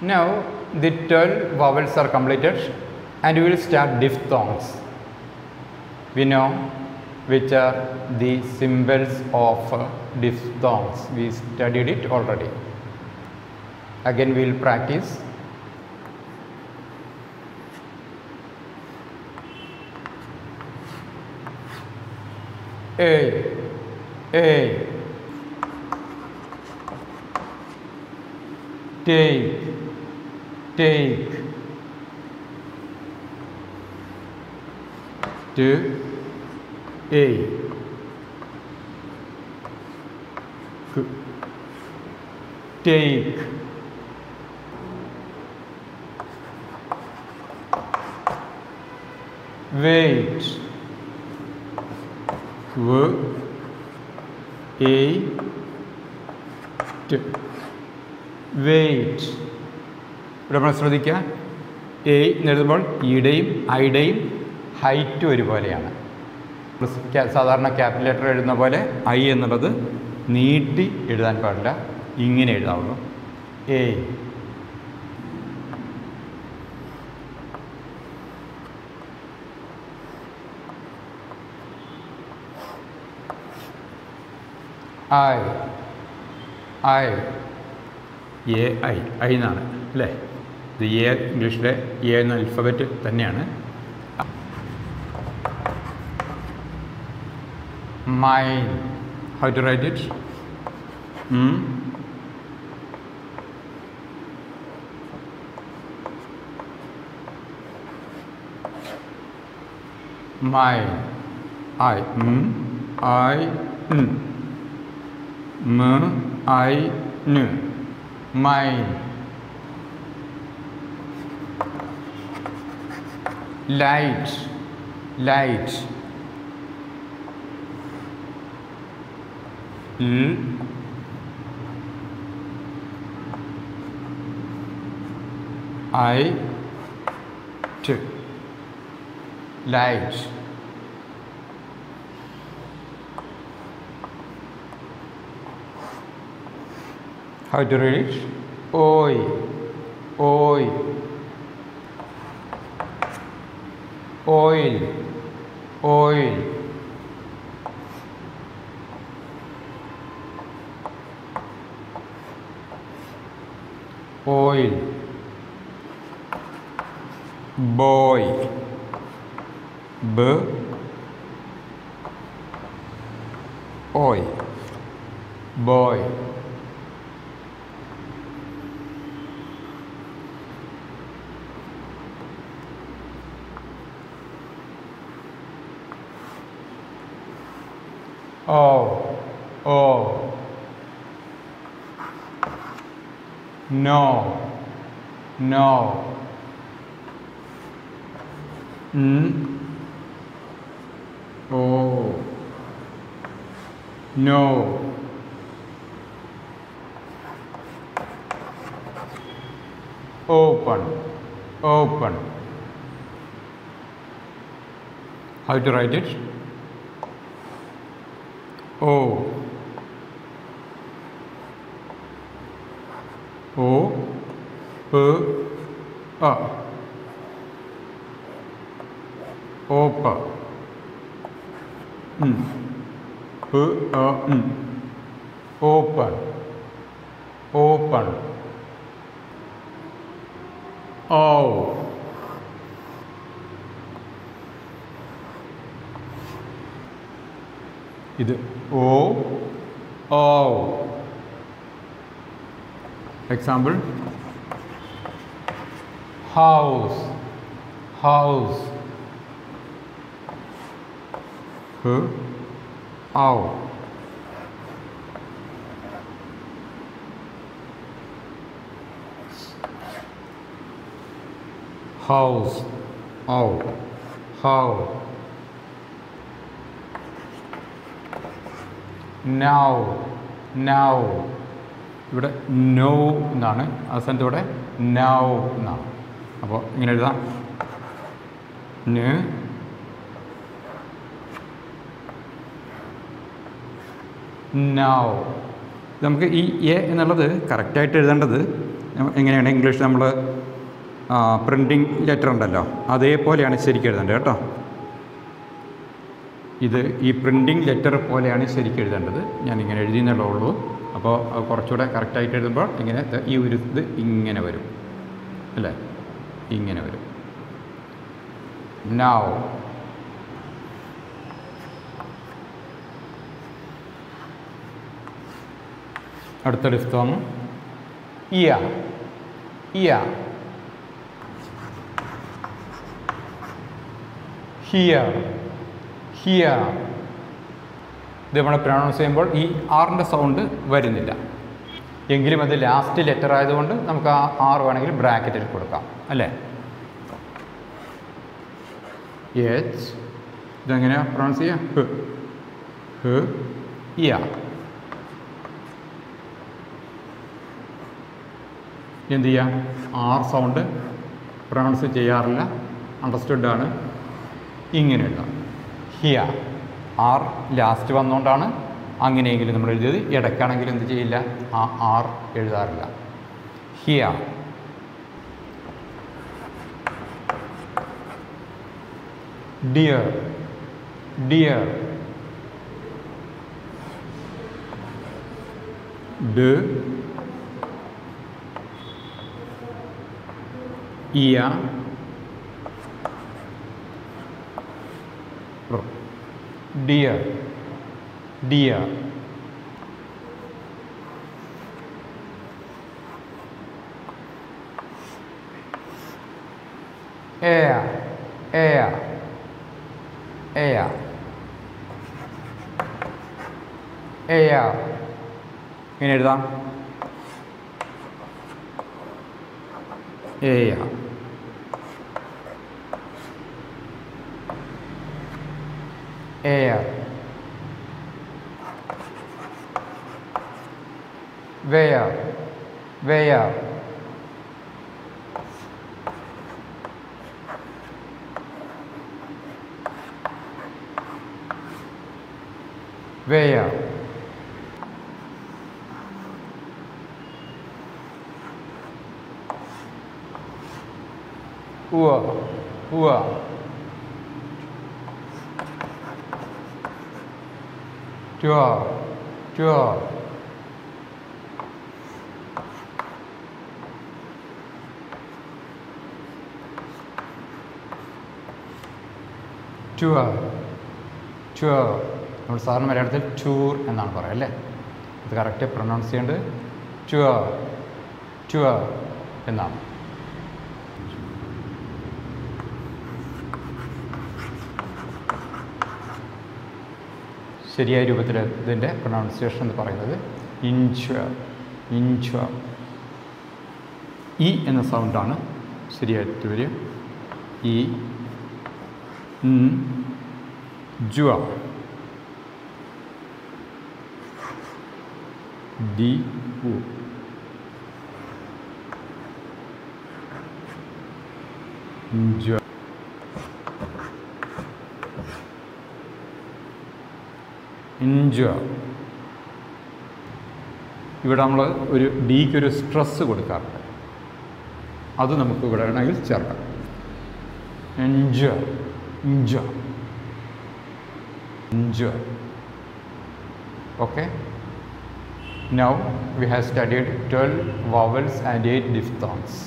Now the 12 vowels are completed and we will start diphthongs. We know which are the symbols of uh, diphthongs. We studied it already. Again we will practice. A, A, take, take. To A. Take. Wait. To A. Weight ഇവിടെ നമ്മൾ ശ്രദ്ധിക്കുക. A എന്ന് എഴുതുമ്പോൾ ഇയുടെയും ഐയുടെയും height ഒരുപോലെയാണ്. സാധാരണ capital letter എഴുതുന്ന പോലെ I എന്നുള്ളത് നീട്ടി എഴുതാൻ പാടില്ല. ഇങ്ങനെ എഴുതാവുള്ളൂ. A I I A I I എന്നാണ് അല്ലേ? ഇത് എ ഇംഗ്ലീഷിലെ എ എന്ന അൽഫബറ്റ് തന്നെയാണ്. My how to write it my I I m. I. light light l hmm? i t. Light How to read? It? Oi, oi, oil, oil. Oil. Boy. B. Oi. Boy. Oh, oh. No, no. N, oh. No. Open, open. How to write it? O. O. P. A. Opa N. P A N. Open Open O ഇത് O O example house house ഹ് ഔ house ഔ how now now ഇവിടെ no എന്നാണ് ആ സ്ഥാനത്ത് ഇവിടെ now എന്നാണ് അപ്പോൾ ഇങ്ങനെ എഴുതാം. ന് നൗ നമുക്ക് ഈ എ എന്നുള്ളത് കറക്റ്റായിട്ട് എഴുതേണ്ടത് എങ്ങനെയാണ് ഇംഗ്ലീഷ് നമ്മൾ പ്രിന്റിങ് ലെറ്റർ ഉണ്ടല്ലോ. അതേപോലെയാണ് ശരിക്കും എഴുതേണ്ടത് കേട്ടോ. ഇത് ഈ പ്രിന്റിംഗ് ലെറ്റർ പോലെയാണ് ശരിക്കും എഴുതേണ്ടത്. ഞാൻ ഇങ്ങനെ എഴുതിയെന്നുള്ളേ ഉള്ളൂ അപ്പോൾ കുറച്ചുകൂടെ കറക്റ്റായിട്ട് എഴുതുമ്പോൾ ഇങ്ങനെ ഈ ഒരു ഇത് ഇങ്ങനെ വരും. അല്ലേ? ഇങ്ങനെ വരും. നാവ് അടുത്ത ഡിഫ്തോങ് ഇയ ഇയ ഹിയർ ഹിയർ ഇത് നമ്മൾ പ്രൊണൗൺസ് ചെയ്യുമ്പോൾ ഈ ആറിന്റെ സൗണ്ട് വരുന്നില്ല. എങ്കിലും അത് ലാസ്റ്റ് ലെറ്റർ ആയതുകൊണ്ട് നമുക്ക് ആ ആറ് വേണമെങ്കിൽ ബ്രാക്കറ്റിൽ കൊടുക്കാം അല്ലേ? എച്ച് ഇതെങ്ങനെയാണ് പ്രൊണൗൺസ് ചെയ്യുക ഹ് ഇയ എന്ത് ചെയ്യാം? ആർ സൗണ്ട് പ്രൊണൗൺസ് ചെയ്യാറില്ല. അണ്ടർസ്റ്റുഡാണ് ഇങ്ങനെയുള്ള ഹിയ. ആർ ലാസ്റ്റ് വന്നുകൊണ്ടാണ് അങ്ങനെയെങ്കിലും നമ്മൾ എഴുതിയത്. ഇടയ്ക്കാണെങ്കിൽ എന്ത് ചെയ്യില്ല? ആ ആർ എഴുതാറില്ല. ഹിയ. ഡിയർ. ഡിയർ. ഡ. ഇയ. deer deer air air air air yine எழுதாம் air air. Where? Where? Where? Ua, ua. Sure, sure. Tour tour നമ്മൾ സാറിന് മലയാളത്തിൽ ടൂർ എന്നാണ് പറയുക അല്ലേ? ഇത് കറക്റ്റ് പ്രൊനൗൺസ് ചെയ്യേണ്ടത്. ടൂർ ടൂർ എന്നാണ്. ശരിയായ രൂപത്തിൽ ഇതിന്റെ പ്രൊണൗൺസിയേഷൻ എന്ന് പറയുന്നത് ഇൻച്വ ഇൻച്വ. ഇ എന്ന സൗണ്ടാണ് ശരിയായിട്ട് വരിക ഇ ജുവ. ഡി ഉ. ജുവ. എൻജോയ് ഇവിടെ നമ്മൾ ഒരു ഡിക്ക് ഒരു സ്ട്രെസ് കൊടുക്കാറുണ്ട്. അത് നമുക്ക് ഇവിടെ വേണമെങ്കിൽ ചേർക്കാം. Enjoy inch inch okay now we have studied twelve vowels and eight diphthongs